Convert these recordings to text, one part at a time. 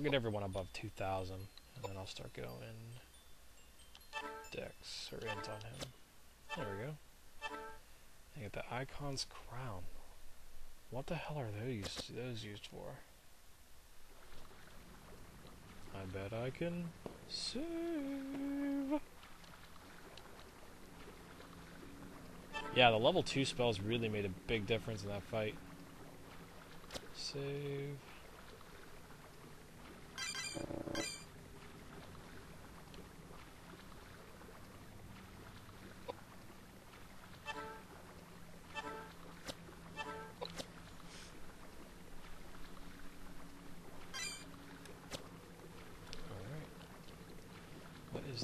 we'll get everyone above 2,000, and then I'll start going Dex or int on him. There we go. I get the Icon's Crown. What the hell are those those used for? I bet I can save. Yeah, the level 2 spells really made a big difference in that fight. Save.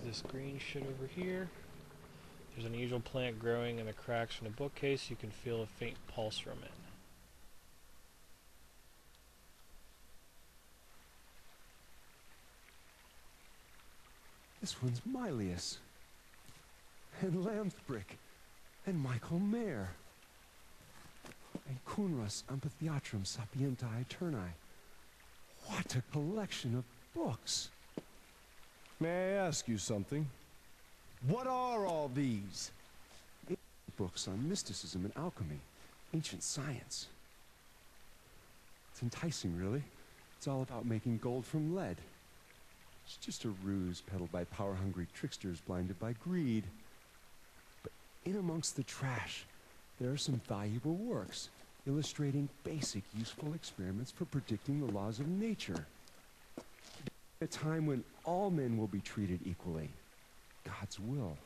This green shit over here. There's an unusual plant growing in the cracks from the bookcase. You can feel a faint pulse from it. This one's Mylius. And Lambsprinck. And Michael Maier. And Khunrath's Amphitheatrum Sapienti Eterni. What a collection of books! May I ask you something? What are all these? Books on mysticism and alchemy, ancient science. It's enticing, really. It's all about making gold from lead. It's just a ruse peddled by power-hungry tricksters blinded by greed. But in amongst the trash, there are some valuable works illustrating basic useful experiments for predicting the laws of nature. A time when all men will be treated equally. God's will.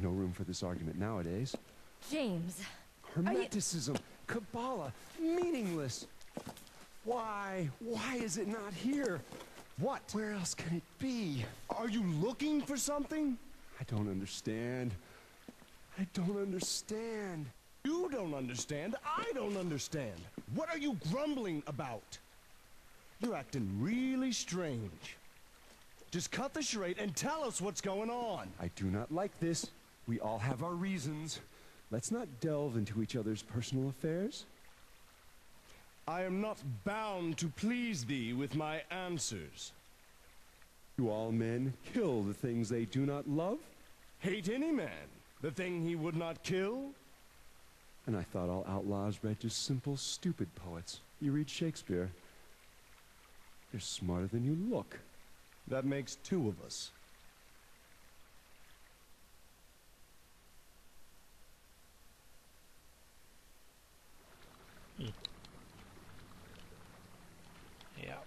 No room for this argument nowadays. James. Hermeticism, Kabbalah, meaningless. Why? Why is it not here? What? Where else can it be? Are you looking for something? I don't understand. I don't understand. You don't understand. I don't understand. What are you grumbling about? You're acting really strange. Just cut the charade and tell us what's going on. I do not like this. We all have our reasons. Let's not delve into each other's personal affairs. I am not bound to please thee with my answers. Do all men kill the things they do not love? Hate any man, the thing he would not kill? And I thought all outlaws read just simple, stupid poets. You read Shakespeare. You're smarter than you look. That makes two of us. Hmm. Yeah. I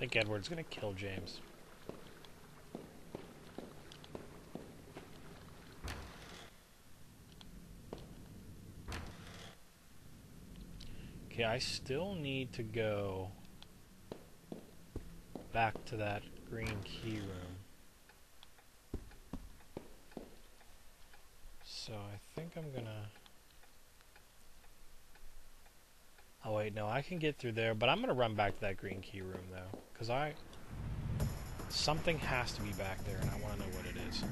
think Edward's gonna kill James. Okay, I still need to go back to that green key room. So I think I'm gonna... Oh wait, no, I can get through there, but I'm gonna run back to that green key room though. Because I... Something has to be back there and I want to know what it is.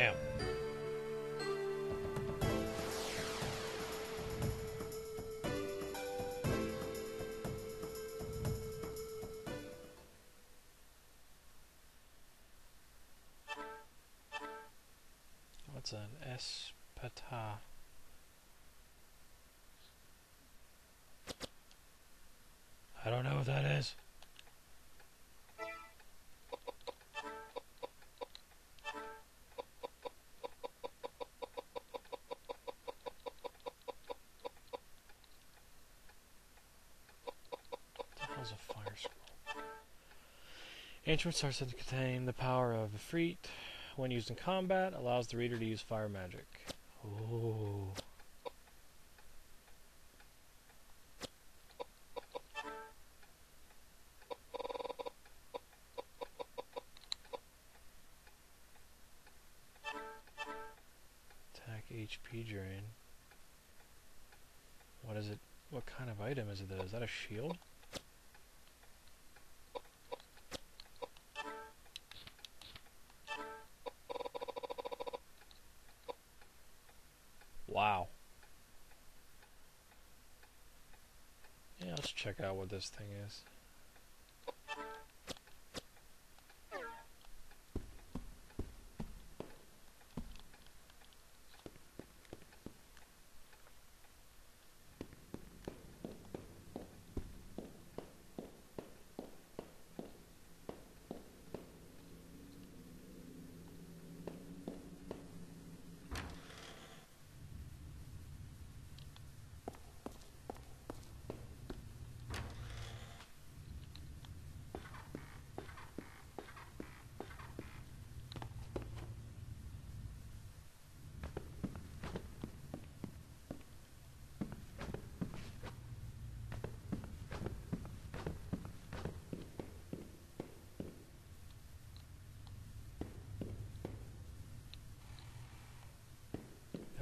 Damn. What's an espata? I don't know what that is. Instruments are said to contain the power of Efreet. When used in combat, allows the reader to use fire magic. Ooh. Attack HP drain. What is it? What kind of item is it? Is that a shield? Check out what this thing is.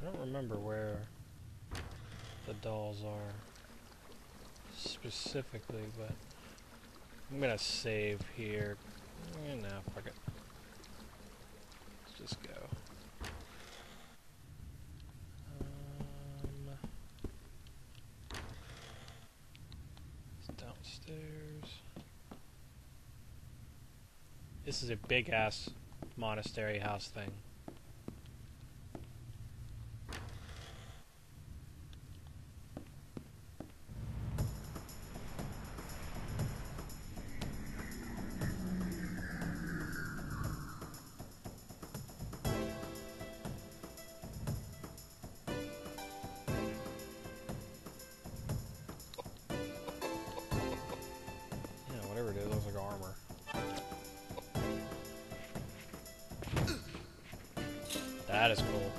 I don't remember where the dolls are specifically, but I'm gonna save here. Eh, no, fuck it. Let's just go. Um, it's downstairs. This is a big ass monastery house thing. That is cool.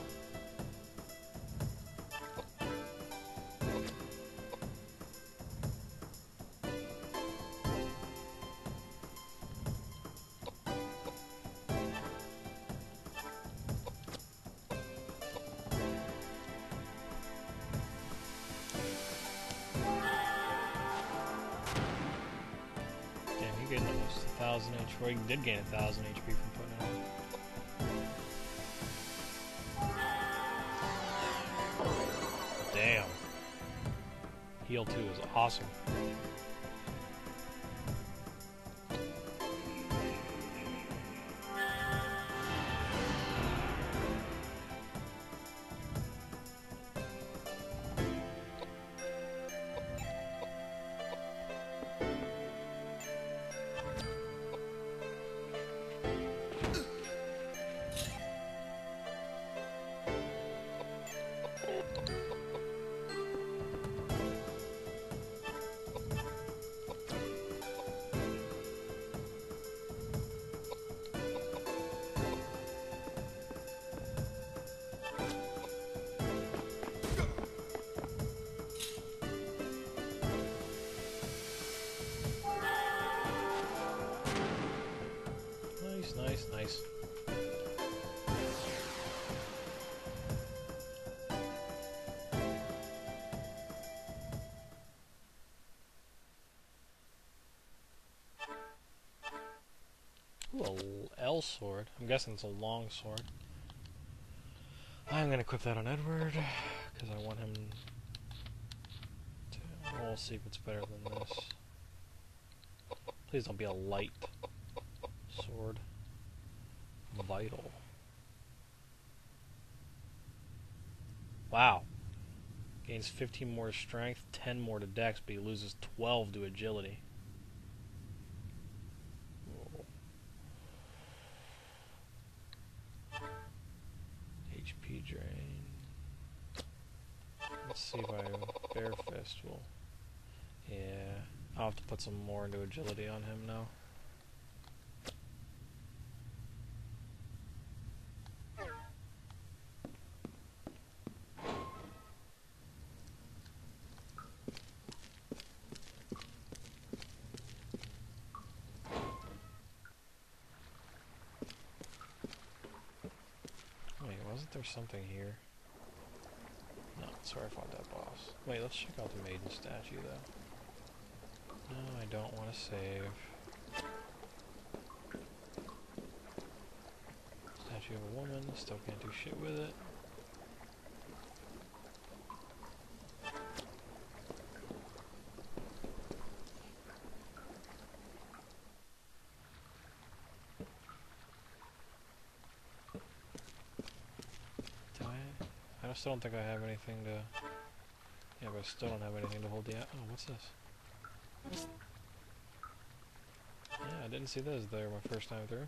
Damn, he gained almost a thousand HP. Well, he did gain a thousand HP from Heal 2 is awesome. Sword. I'm guessing it's a long sword. I'm gonna equip that on Edward because I want him to. We'll see if it's better than this. Please don't be a light sword. Vital. Wow. Gains 15 more to strength, 10 more to dex, but he loses 12 to agility. Have to put some more into agility on him now. Wait, wasn't there something here? No, sorry I fought that boss. Wait, let's check out the maiden statue though. I don't want to save. Statue of a woman, still can't do shit with it. I? I still don't think I have anything to. Yeah, but I still don't have anything to hold the. Oh, what's this? Yeah, I didn't see those there my first time through.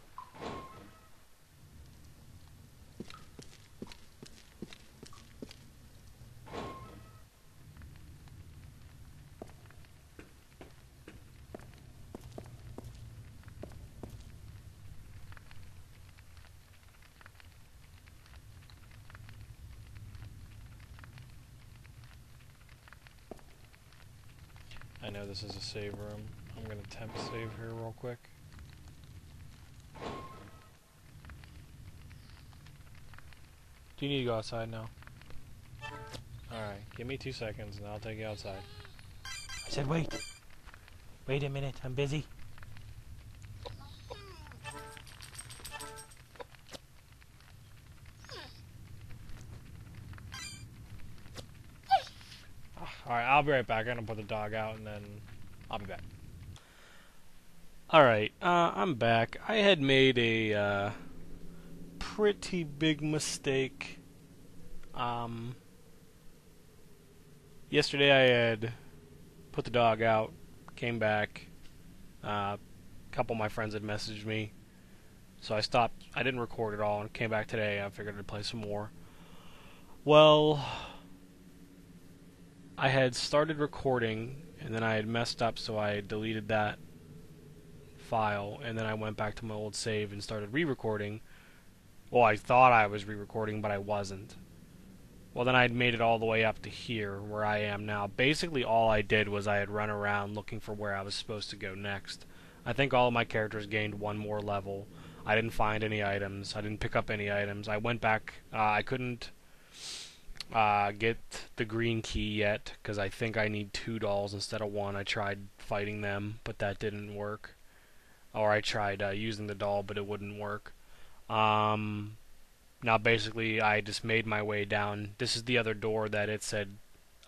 I know this is a save room. I'm gonna temp save here real quick. Do you need to go outside now? Alright, give me two seconds and I'll take you outside. I said wait! Wait a minute, I'm busy. I'll be right back. I'm gonna put the dog out and then I'll be back. Alright, uh, I'm back. I had made a uh, pretty big mistake. Um, yesterday I had put the dog out, came back. Uh, a couple of my friends had messaged me. So I stopped. I didn't record it all and came back today. I figured I'd play some more. Well, I had started recording and then I had messed up, so I deleted that file and then I went back to my old save and started re recording. Well, I thought I was re recording, but I wasn't. Well, then I had made it all the way up to here, where I am now. Basically, all I did was I had run around looking for where I was supposed to go next. I think all of my characters gained one more level. I didn't find any items. I didn't pick up any items. I went back. Uh, I couldn't uh, get the green key yet because I think I need two dolls instead of one. I tried fighting them, but that didn't work. Or I tried uh, using the doll, but it wouldn't work. Um, now, basically, I just made my way down. This is the other door that it said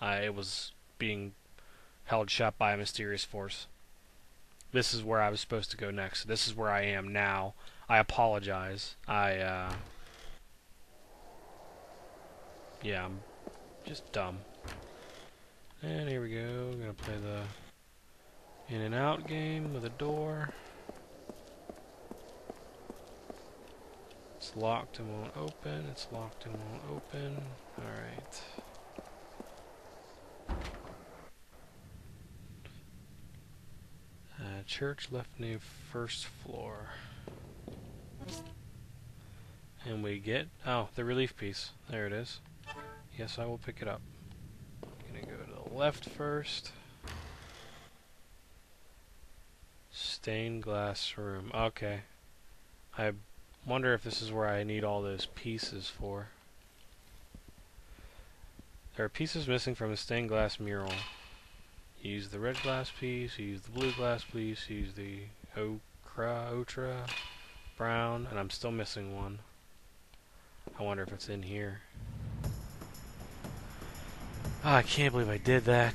uh, it was being held shut by a mysterious force. This is where I was supposed to go next. This is where I am now. I apologize. I, uh... Yeah, I'm just dumb. And here we go. We're gonna play the in and out game with a door. It's locked and won't open. It's locked and won't open. Alright. Uh, church left name first floor. And we get, oh, the relief piece. There it is. Yes, I will pick it up. I'm Gonna go to the left first. Stained glass room. Okay. I wonder if this is where I need all those pieces for. There are pieces missing from the stained glass mural. Use the red glass piece, use the blue glass piece, use the ochre, ultra, brown, and I'm still missing one. I wonder if it's in here. Oh, I can't believe I did that.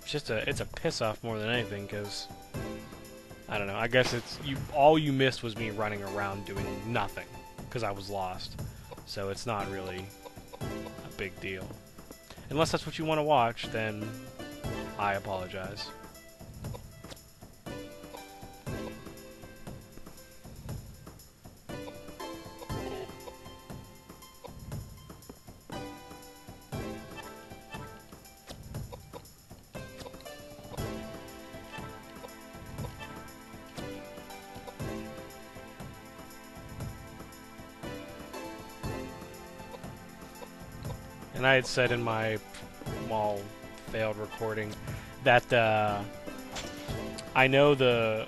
It's just a, it's a piss off more than anything, because I don't know. I guess it's you. All you missed was me running around doing nothing because I was lost. So it's not really a big deal. Unless that's what you want to watch, then I apologize. I had said in my small failed recording that uh, I know the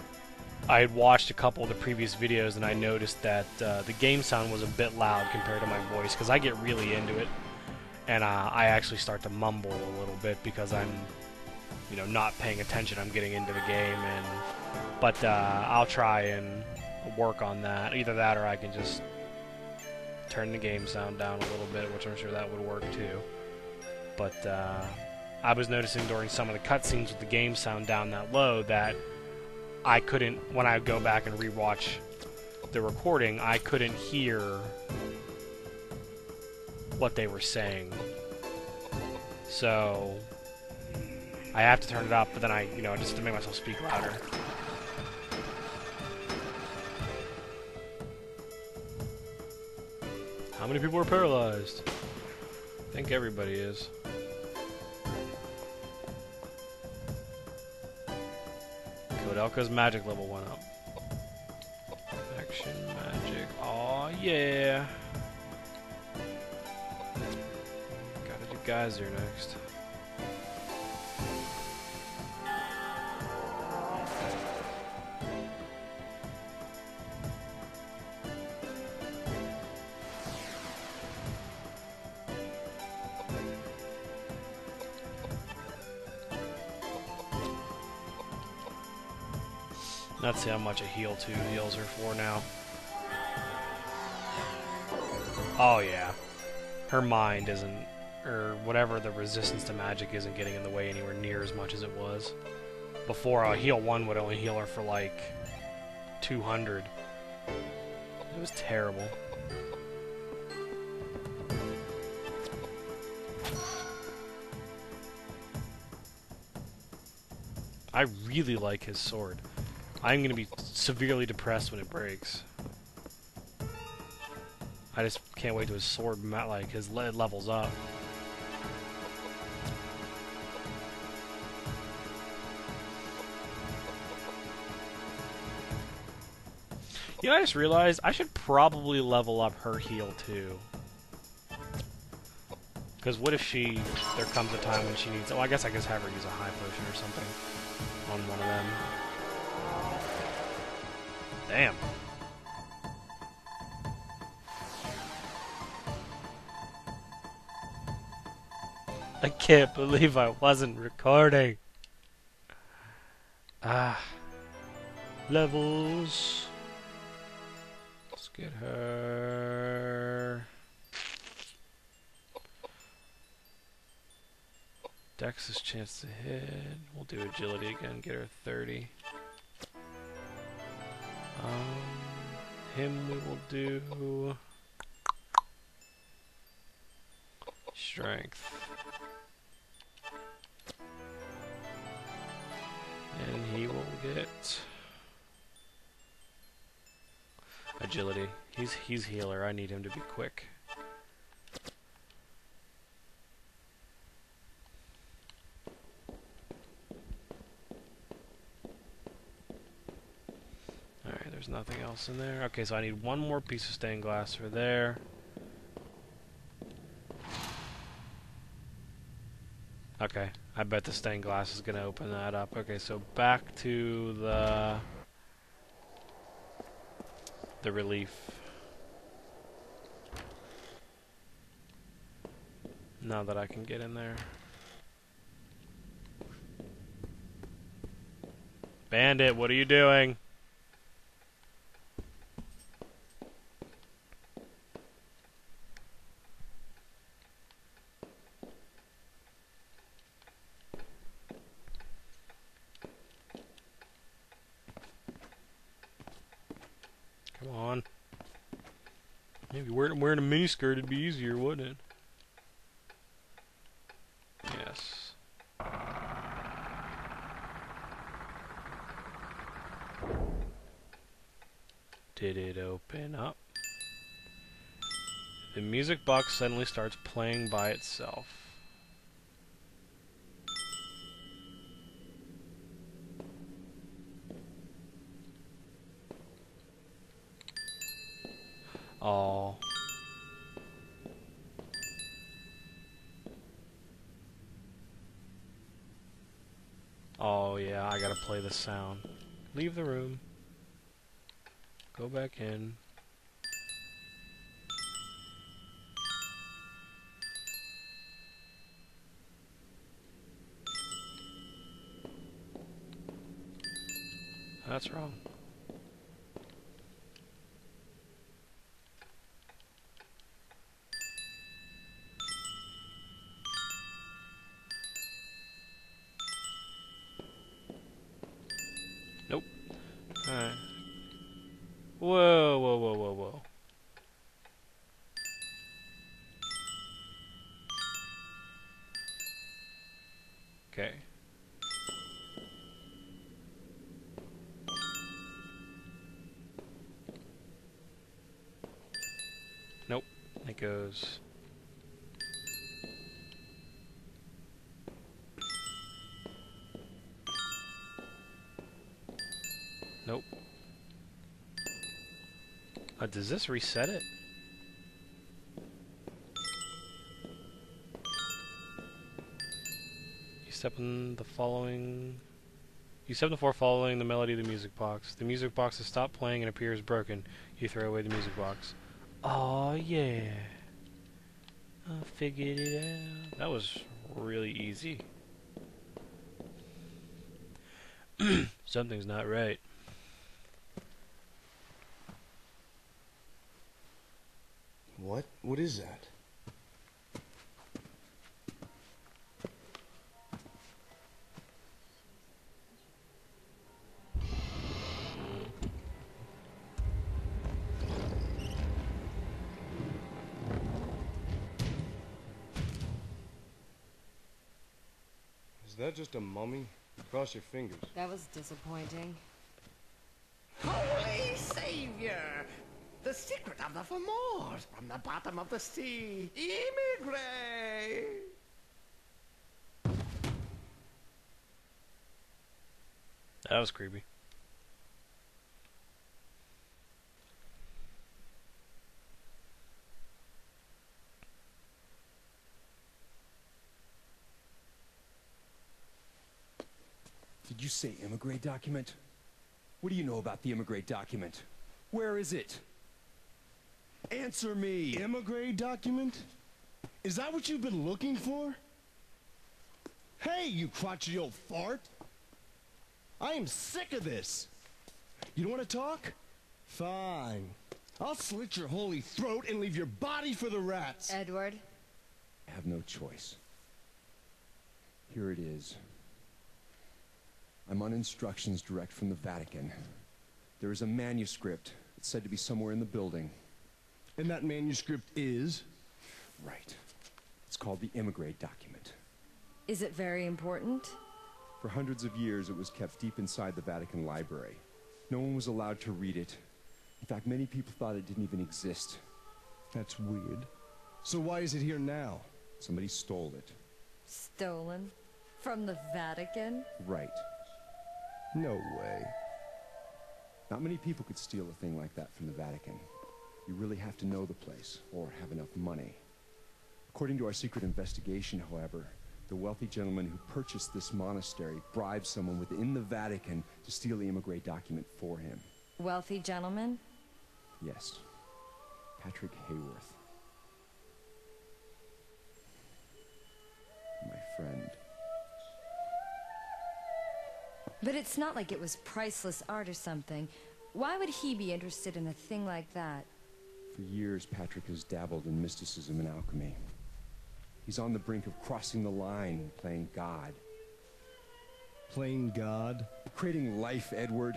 I had watched a couple of the previous videos and I noticed that uh, the game sound was a bit loud compared to my voice because I get really into it and uh, I actually start to mumble a little bit because I'm you know not paying attention. I'm getting into the game and but uh, I'll try and work on that. Either that or I can just turn the game sound down a little bit which I'm sure that would work too but uh, I was noticing during some of the cutscenes with the game sound down that low that I couldn't, when I go back and rewatch the recording, I couldn't hear what they were saying. So I have to turn it up, but then I, you know, just to make myself speak louder. How many people are paralyzed? I think everybody is. Koudelka's magic level went up. Action magic. Aw, yeah. Gotta do Geyser next. Let's see how much a heal 2 heals are for now. Oh yeah. Her mind isn't, or whatever the resistance to magic isn't getting in the way anywhere near as much as it was. Before, a heal 1 would only heal her for like 200. It was terrible. I really like his sword. I'm to be severely depressed when it breaks. I just can't wait to his sword, like, his lead levels up. You know, I just realized I should probably level up her heal too. Because what if she, there comes a time when she needs, Oh, I guess I guess have her use a high potion or something on one of them. Damn. I can't believe I wasn't recording. Ah. Levels. Let's get her. Dex's chance to hit. We'll do agility again, get her 30. Um, him we will do strength. And he will get agility. He's he's healer. I need him to be quick. There's nothing else in there. Okay, so I need one more piece of stained glass for there. Okay, I bet the stained glass is going to open that up. Okay, so back to the the relief. Now that I can get in there. Bandit, what are you doing? Come on. Maybe miniskirt would be easier, wouldn't it? Yes. Did it open up? The music box suddenly starts playing by itself. Play the sound. Leave the room. Go back in. That's wrong. Alright. Whoa, whoa, whoa, whoa, whoa. Okay. Nope. It goes. Uh, does this reset it? You step in the following. You step in before following the melody of the music box. The music box has stopped playing and appears broken. You throw away the music box. Oh yeah. I figured it out. That was really easy. Something's not right. What? What is that? Is that just a mummy? Cross your fingers. That was disappointing. Holy Savior! The secret of the Fomors from the bottom of the sea. Emigre! That was creepy. Did you say Emigre document? What do you know about the Emigre document? Where is it? Answer me! Emigre document? Is that what you've been looking for? Hey, you crotchety old fart! I am sick of this! You don't want to talk? Fine. I'll slit your holy throat and leave your body for the rats! Edward, I have no choice. Here it is. I'm on instructions direct from the Vatican. There is a manuscript. It's said to be somewhere in the building. And that manuscript is? Right. It's called the Emigre document. is it very important? For hundreds of years, it was kept deep inside the Vatican library. No one was allowed to read it. In fact, many people thought it didn't even exist. That's weird. So why is it here now? Somebody stole it. Stolen? From the Vatican? Right. No way. Not many people could steal a thing like that from the Vatican. You really have to know the place, or have enough money. According to our secret investigation, however, the wealthy gentleman who purchased this monastery bribed someone within the Vatican to steal the Emigre document for him. Wealthy gentleman? Yes. Patrick Heyworth. My friend. But it's not like it was priceless art or something. Why would he be interested in a thing like that? For years, Patrick has dabbled in mysticism and alchemy. He's on the brink of crossing the line, playing God. Playing God? Creating life, Edward.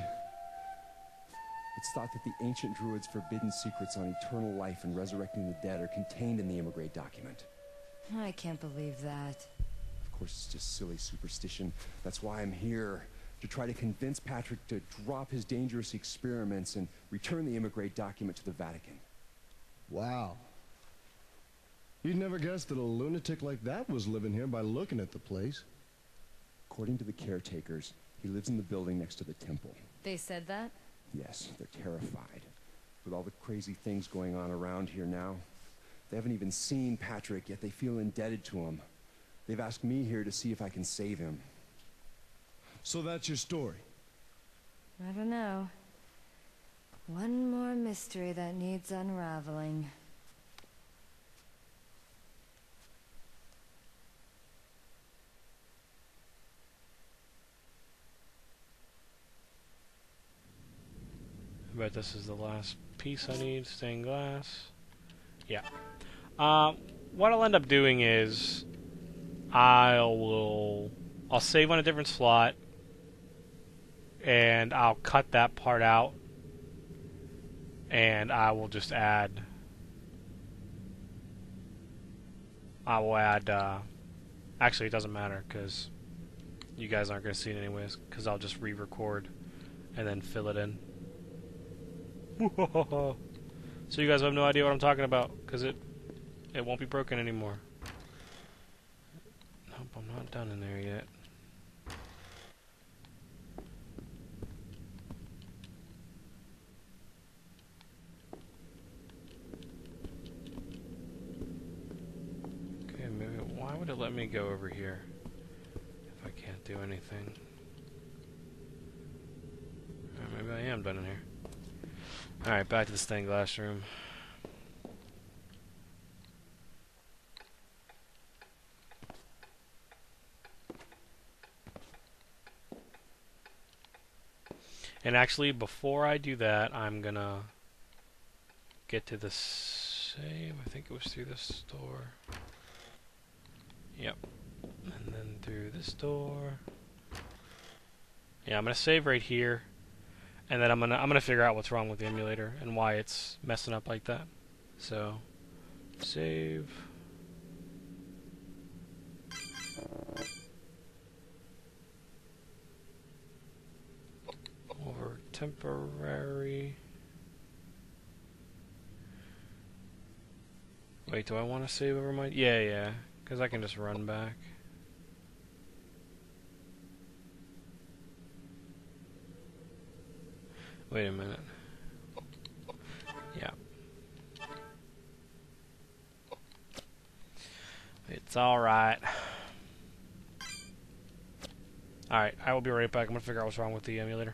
It's thought that the ancient druids' forbidden secrets on eternal life and resurrecting the dead are contained in the Emigre document. I can't believe that. Of course, it's just silly superstition. That's why I'm here. To try to convince Patrick to drop his dangerous experiments and return the Emigre document to the Vatican. Wow. You'd never guess that a lunatic like that was living here by looking at the place. According to the caretakers, he lives in the building next to the temple. They said that? Yes, they're terrified. With all the crazy things going on around here now. They haven't even seen Patrick, yet they feel indebted to him. They've asked me here to see if I can save him. So that's your story. I don't know. One more mystery that needs unraveling. I bet this is the last piece I need. Stained glass. Yeah. Um, what I'll end up doing is I will I'll save on a different slot and I'll cut that part out and I will just add I will add uh, actually it doesn't matter because you guys aren't going to see it anyways because I'll just re-record and then fill it in. So you guys have no idea what I'm talking about because it it won't be broken anymore. Nope I'm not done in there yet Okay, maybe let me go over here if I can't do anything? Or maybe I am done in here. Alright, back to the stained glass room. And actually, before I do that, I'm gonna get to the save. I think it was through this door. Yep. And then through this door. Yeah, I'm gonna save right here, and then I'm gonna I'm gonna figure out what's wrong with the emulator and why it's messing up like that. So, save. Over temporary. Wait, do I want to save over my? Yeah, yeah, because I can just run back. Wait a minute. Yeah. It's alright. Alright, I will be right back. I'm gonna figure out what's wrong with the emulator.